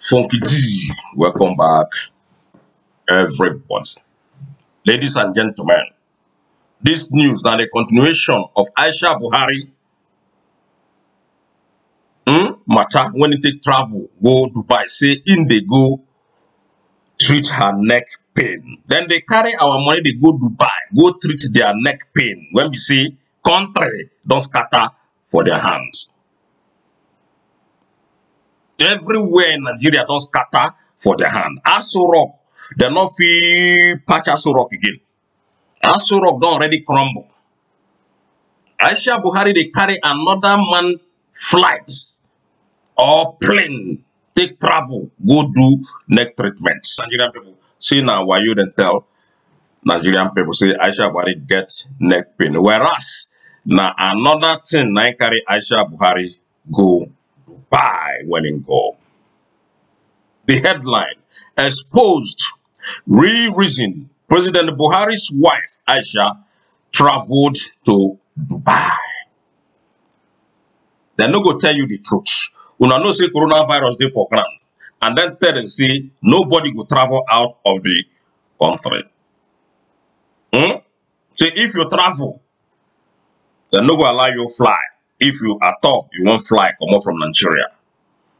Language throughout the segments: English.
Funky D, welcome back, everybody. Ladies and gentlemen, this news now the continuation of Aisha Buhari hmm, matter when it take travel go Dubai. Say in they go treat her neck pain. Then they carry our money, they go Dubai, go treat their neck pain. When we say country don't scatter for their hands. Everywhere in Nigeria don't scatter for their hand. Aso Rock, they not feel patch Aso Rock again. Aso don't already crumble. Aisha Buhari, they carry another man flight or plane, take travel, go do neck treatment. Nigerian people, see now why you then tell Nigerian people say Aisha Buhari get neck pain. Whereas now another thing na carry Aisha Buhari go Dubai when in go. The headline exposed re-reason President Buhari's wife Aisha traveled to Dubai. They no go tell you the truth. Una know say coronavirus dey for ground and then tell them say nobody go travel out of the country. Hmm? Say if you travel, they no go allow you fly. If you at all you won't fly come comot from Nigeria.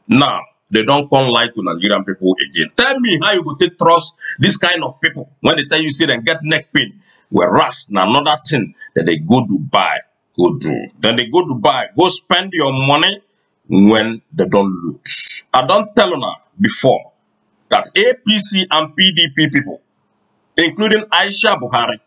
Now they don't come lie to Nigerian people again. Tell me how you go take trust this kind of people when they tell you say dem get neck pain. Whereas na another thing that they go Dubai go do. Then they go Dubai, go spend your money when they don't lose. I don't tell una before that APC and PDP people, including Aisha Buhari,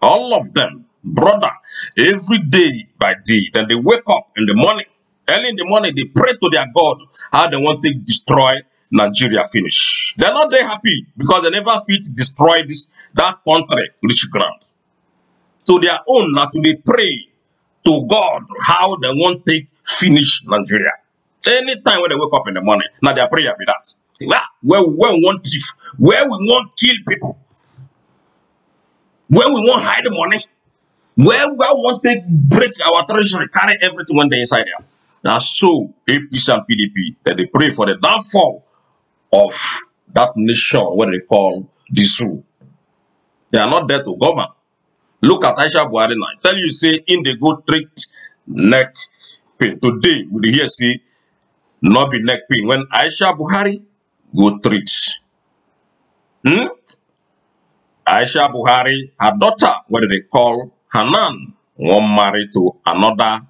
all of them, brother, every day by day, then they wake up in the morning, early in the morning, they pray to their God how they want to destroy Nigeria finish. They're not very happy because they never fit destroy this that country rich ground. To their own, now to they pray to God how they want to finish Nigeria. Anytime when they wake up in the morning, now their prayer be that. Where, where, we want thief, where we want kill people, where we want hide the money, where we want to break our treasury, carry everything when they inside there. Now so APC and PDP that they pray for the downfall of that nation what they call the zoo. They are not there to govern. Look at Aisha Buhari now. Tell you say in the go treat neck pain. Today we hear say not be neck pain when Aisha Buhari go treat. Hmm? Aisha Buhari, her daughter, what they call Hanan, one marry to another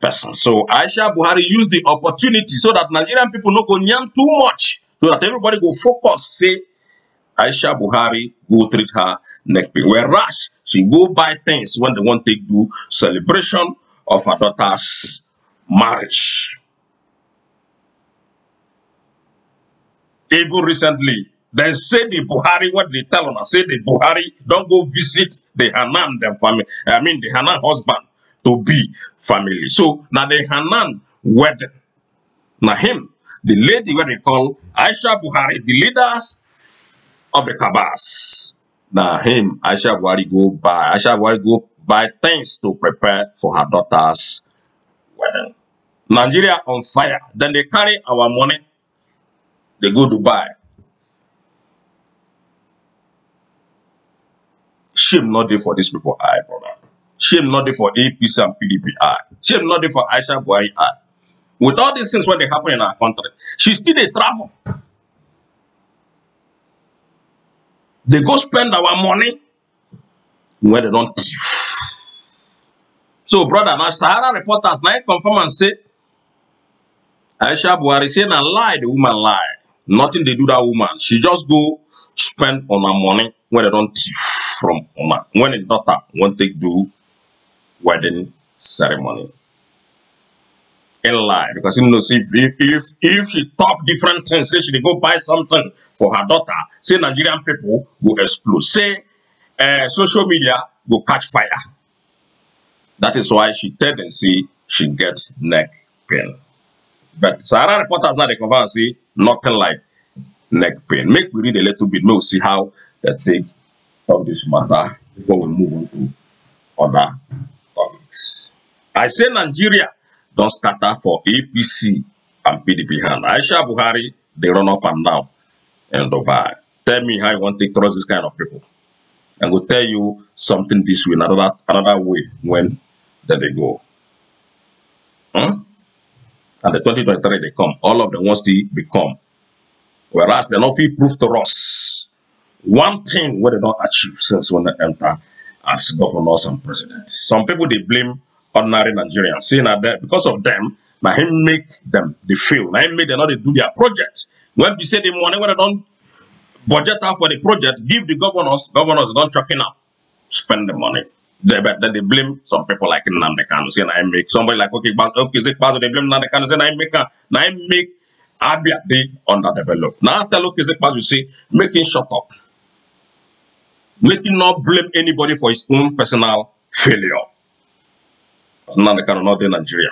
person. So Aisha Buhari used the opportunity so that Nigerian people no go yarn too much, so that everybody go focus. Say Aisha Buhari go treat her neck pain. Whereas she go buy things when they want to do celebration of her daughter's marriage. Even recently, they say the Buhari, what they tell on us, say the Buhari don't go visit the Hanan, their family. I mean, the Hanan husband to be family. So now the Hanan wedding, now him, the lady what they call Aisha Buhari, the leaders of the Kabas. Now him, Aisha Buhari go buy, Aisha Buhari go buy things to prepare for her daughter's wedding. Nigeria on fire. Then they carry our money, they go Dubai. Shame not there for these people eye, brother. Shame not there for APC and PDP eye. Shame not there for Aisha Buhari eye. With all these things when they happen in our country, she still they travel. They go spend our money when they don't. So, brother, now Sahara reporters now confirm and say, Aisha Buhari say na lie, the woman lie. Nothing they do that woman. She just go spend on her money when they don't from woman. When a daughter want to do wedding ceremony. In lie because he knows if if if, she talk different things, say she go buy something for her daughter, say Nigerian people go explode. Say uh, social media go catch fire. That is why she say she get neck pain. But Sahara reporters now they confirm say nothing like neck pain. Make we read a little bit, make we see how they take of this matter before we move on to other topics. I say Nigeria don't scatter for APC and PDP hand. Aisha Buhari they run up and down in Dubai. Tell me how you want to trust this kind of people. I will tell you something this way, another another way when then they go. Hmm? And the 2023 they come, all of them wants to become. Whereas they not feel proof to us. One thing where they don't achieve since when they enter as governors and presidents. Some people they blame ordinary Nigerians, saying that because of them, now him make them they fail. Now him make them not they do their projects. When we say the money when they don't budget out for the project, give the governors, governors don't chucking up, spend the money. They, then they blame some people like Nnamdi Kanu, saying I make somebody like okay, okay, they blame Nnamdi Kanu, saying I make now I make Abia they underdeveloped. Now tell okay, you say making shut up, making not blame anybody for his own personal failure. Nnamdi not in Nigeria.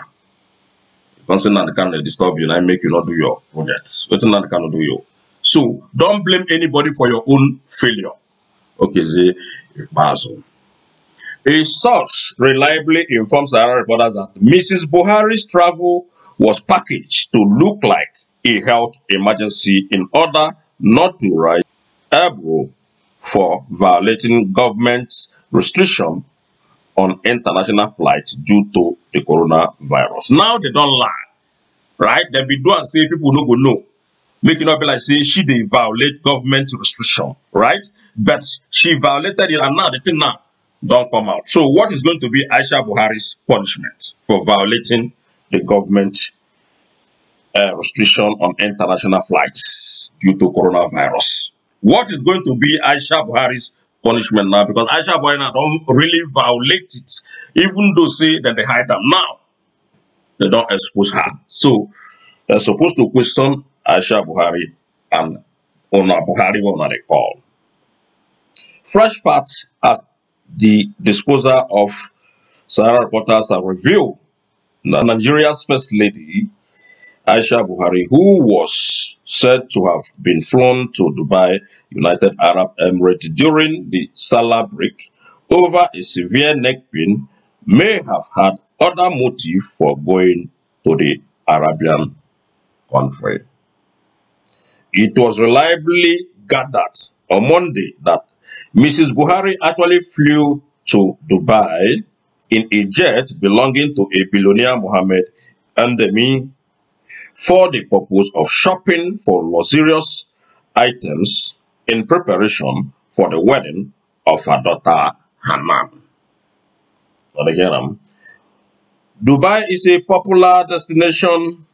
Don't say Nnamdi Kanu disturb you, and I make you not do your projects. What Nnamdi Kanu do you? So don't blame anybody for your own failure. Okay, say Basil. A source reliably informs the reporters that Mrs. Buhari's travel was packaged to look like a health emergency in order not to rise Ebro for violating government's restriction on international flights due to the coronavirus. Now they don't lie, right? They be do and say people no go know. Make it be like say she they violate government restriction, right? But she violated it and now the thing now don't come out. So what is going to be Aisha Buhari's punishment for violating the government uh, restriction on international flights due to coronavirus? What is going to be Aisha Buhari's punishment now? Because Aisha Buhari don't really violate it, even though say that they hide them now. They don't expose her. So they're supposed to question Aisha Buhari and Ona Buhari, what they call. Fresh facts at the disposal of Sahara reporters have revealed that Nigeria's first lady, Aisha Buhari, who was said to have been flown to Dubai, United Arab Emirates during the Salah break over a severe neck pain, may have had other motive for going to the Arabian country. It was reliably gathered on Monday that Mrs. Buhari actually flew to Dubai in a jet belonging to a billionaire Mohammed Indimi for the purpose of shopping for luxurious items in preparation for the wedding of her daughter Hanan. Dubai is a popular destination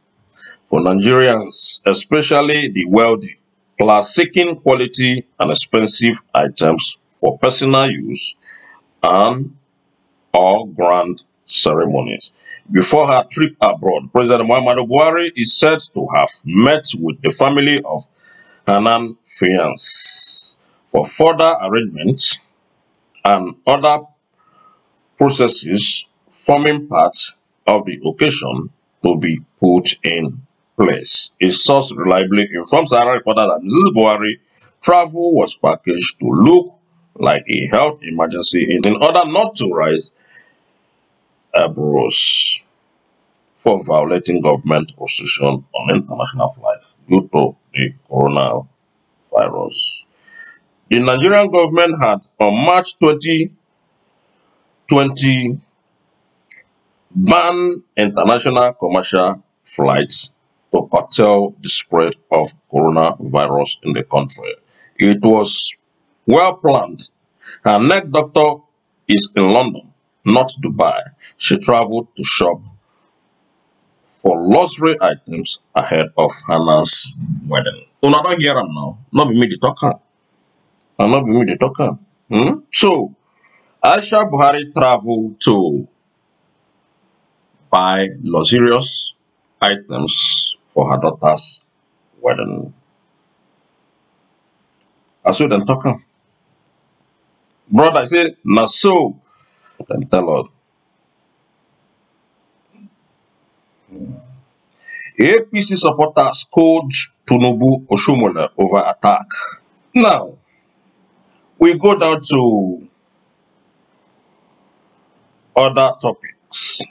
for Nigerians, especially the wealthy class seeking quality and expensive items for personal use and or grand ceremonies. Before her trip abroad, President Muhammadu Buhari is said to have met with the family of Hanan Fiance for further arrangements and other processes forming part of the occasion to be put in place. A source reliably informs Sahara reporter that Mrs. Buhari travel was packaged to look like a health emergency in order not to rise eyebrows for violating government restriction on international flights due to the coronavirus. The Nigerian government had on March 2020 banned international commercial flights to curtail the spread of coronavirus in the country. It was well planned. Her next doctor is in London, not Dubai. She traveled to shop for luxury items ahead of Hanan's wedding. Una don't hear him now. Not be me the talker. And not be me the talker. Hmm? So, Aisha Buhari traveled to buy luxurious items for her daughter's wedding. I saw them talking. Brother, I said, na so. Then tell us. Hmm. APC supporters called Tinubu Oshiomhole over attack. Now, we go down to other topics.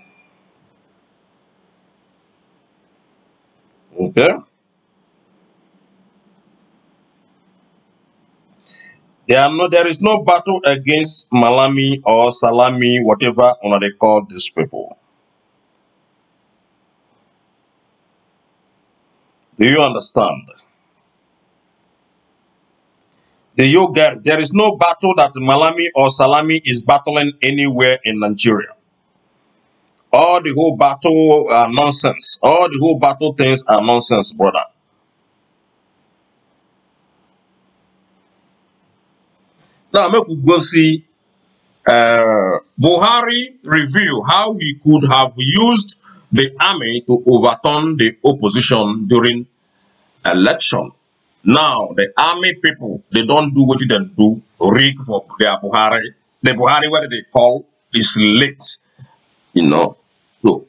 Okay? There are no, there is no battle against Malami or Salami, whatever one they call these people. Do you understand? You get? There is no battle that Malami or Salami is battling anywhere in Nigeria. All the whole battle are nonsense. All the whole battle things are nonsense, brother. Now, make we go see uh, Buhari review how he could have used the army to overturn the opposition during election. Now, the army people, they don't do what they do, rig for their Buhari. The Buhari, what they call, is late, you know. So,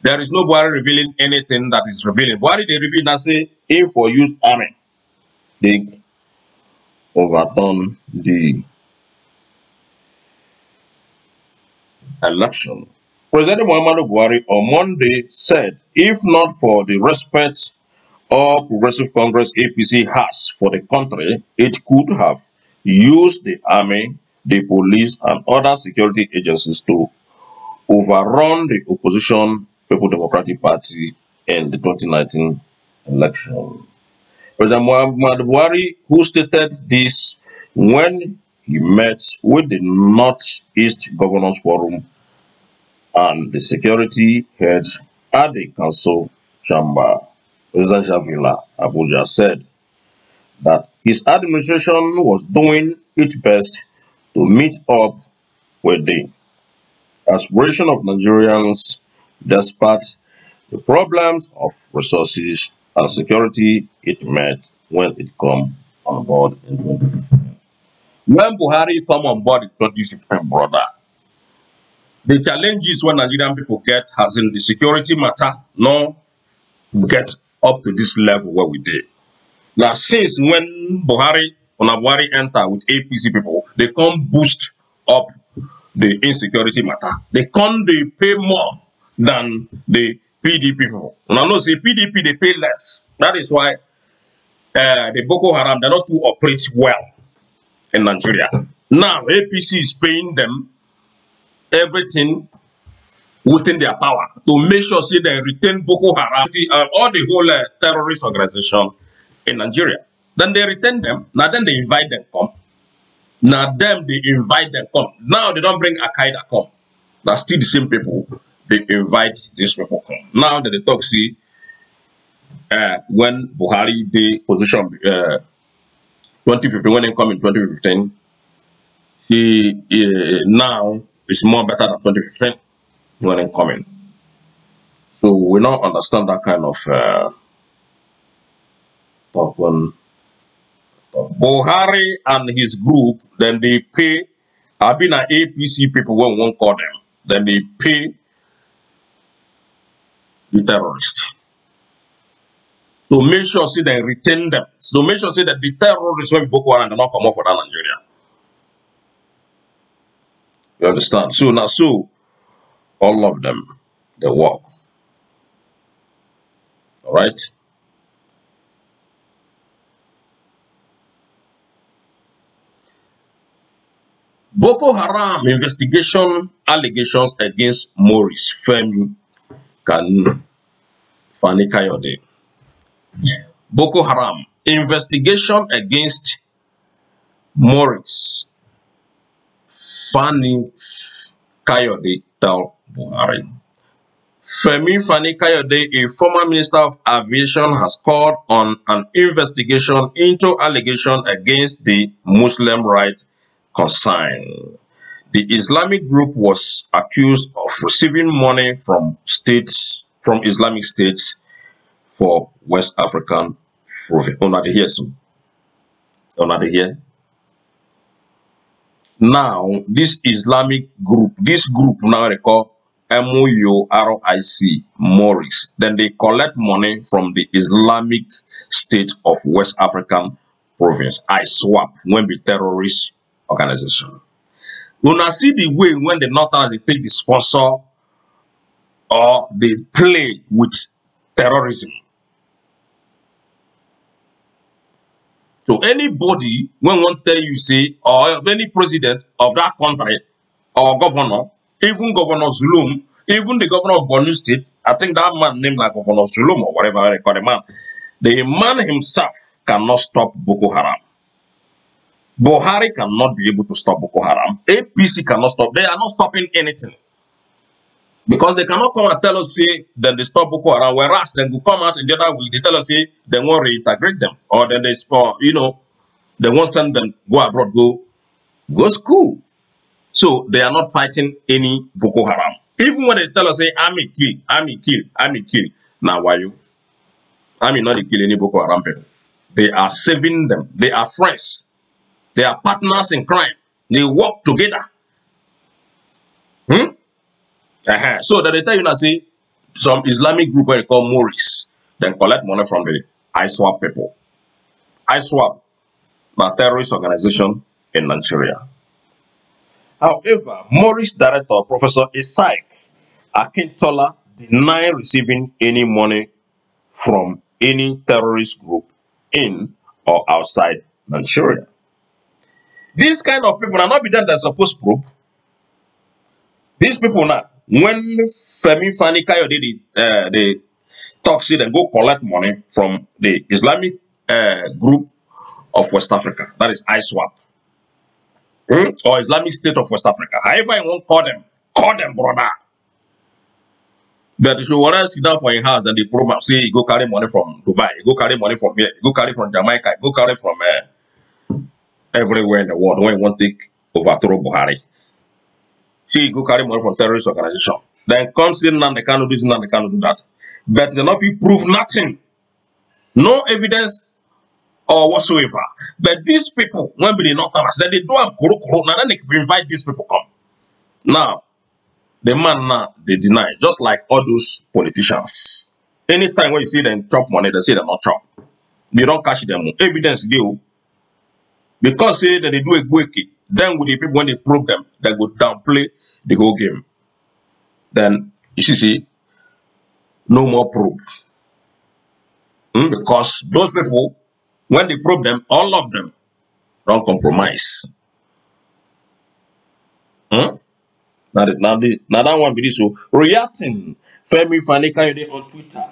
there is no Buhari revealing anything that is revealing. Buhari, they reveal that say, if for use army, they overturn the election. President Muhammadu Buhari on Monday said, if not for the respect all Progressive Congress APC has for the country, it could have used the army, the police, and other security agencies to overrun the opposition People Democratic Party in the 2019 election. President Muhammad Buhari, who stated this when he met with the Northeast Governors Forum and the security head at the council chamber. President Shavila Abuja said that his administration was doing its best to meet up with the aspiration of Nigerians despite the problems of resources and security it met when it come on board in 2015. When Buhari come on board in 2015, brother, the challenges when Nigerian people get has in the security matter no get up to this level where we did. Now, since when Buhari, Buhari enter with APC people, they come boost up the insecurity matter. They come, they pay more than the PDP people. I know say PDP, they pay less. That is why uh, the Boko Haram, they not to operate well in Nigeria. Now, APC is paying them everything within their power to make sure say they retain Boko Haram and all the whole uh, terrorist organization in Nigeria. Then they retain them. Now then they invite them come. Now them they invite them come. Now they don't bring Al Qaeda come. That's still the same people. They invite these people come. Now that they talk see uh, when Buhari the position uh, 2015 when they come in 2015, he uh, now is more better than 2015 when incoming. So we now understand that kind of uh, talk when Buhari and his group, then they pay, I've been an APC people when one call them, then they pay the terrorists to make sure see they retain them, to make sure see that the terrorists when Boko Haram do not come off for that Nigeria. You understand? So now, so all of them, they work. All right. Boko Haram investigation allegations against Maurice Femi Kan Fani Kayode. Boko Haram investigation against Maurice Fani Kayode tell Buhari. Femi Fani Kayode, a former Minister of Aviation, has called on an investigation into allegation against the Muslim right concern. The Islamic group was accused of receiving money from states, from Islamic states for West African province. Oh, not here, so. Oh, not here. Now, this Islamic group, this group now they call M-O-U-R-I-C, Morris. Then they collect money from the Islamic State of West African Province. I swap when the terrorist organization. I see the way when the Northerners they take the sponsor or they play with terrorism. So anybody when one tell you say or any president of that country or governor, even Governor Zulum, even the governor of Borno State, I think that man named like Governor Zulum or whatever they call the man, the man himself cannot stop Boko Haram. Buhari cannot be able to stop Boko Haram. APC cannot stop. They are not stopping anything. Because they cannot come and tell us, say, then they stop Boko Haram, whereas then will come out in the other week, they tell us, say, they won't reintegrate them. Or then they, spawn, you know, they won't send them, go abroad, go, go school. So they are not fighting any Boko Haram. Even when they tell us, say, army kill, army kill, army kill. Now, why you? Army not kill any Boko Haram people. They are saving them. They are friends. They are partners in crime. They work together. Hmm? Uh-huh. So that they tell you now, say, some Islamic group where they call Morris, then collect money from the ISWAP people. ISWAP, a terrorist organization in Nigeria. However, Morris director, Professor Isaac Akintola, denied receiving any money from any terrorist group in or outside Nigeria. These kind of people are not be them that supposed to prove. These people now, when Femi Fani Kayode the uh, the talk say go collect money from the Islamic uh, group of West Africa, that is ISWAP, hmm? or Islamic State of West Africa. However you want call them, call them brother. But want to sit down for your house, then the program say you go carry money from Dubai, you go carry money from here, you go carry from Jamaica, you go carry from uh, everywhere in the world when you want to overthrow Buhari. See, you go carry money from terrorist organization. Then come say now they cannot do this, now they cannot do that. But they not prove nothing. No evidence or whatsoever. But these people, when they not us, then they do have kuro kuro. Now then they invite these people come. Now, the man now they deny, just like all those politicians. Anytime when you see them chop money, they say they're not chop. They don't cash them. Evidence deal. Oh. Because say that they do a quickie, then with the people when they probe them, they go downplay the whole game. Then you see, see no more probe. Hmm, Because those people, when they probe them, all of them don't compromise. Hmm? Now, the, now, the, now that one be this. So reacting, Femi Fani Kayode on Twitter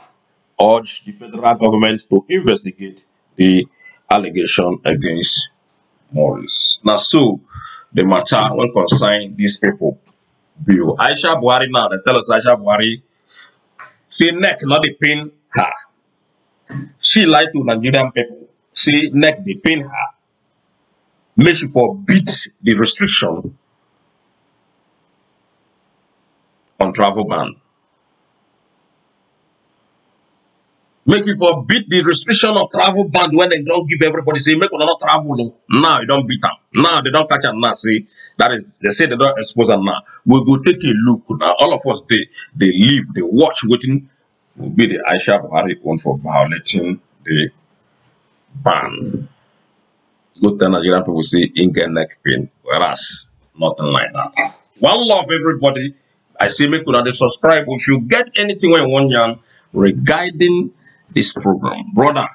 urged the federal government to investigate the allegation against Morris. Now, so the matter when concern these people, Bill Aisha Buhari now, they tell us Aisha Buhari, say neck not the pain her. She lied to Nigerian people. Say neck the pain her. Make she forbid the restriction on travel ban. Make you forbid the restriction of travel ban when they don't give everybody say make una not travel. No. Now you don't beat them. Now they don't catch them now. Say that is they say they don't expose them now. We go take a look now. All of us they they live, they watch waiting will be the Aisha Buhari one for violating the ban. Go tell Nigerian people say in get neck pain, whereas nothing like that. One love everybody. I say make una dey subscribe. If you get anything when you want yarn regarding this program, brother,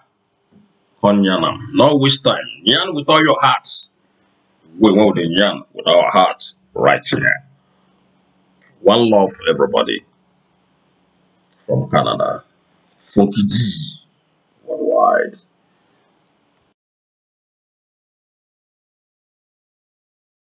come yarn am. No waste time. Yarn with all your hearts. We want the yarn with our hearts right here. One love, everybody. From Canada. Funky D.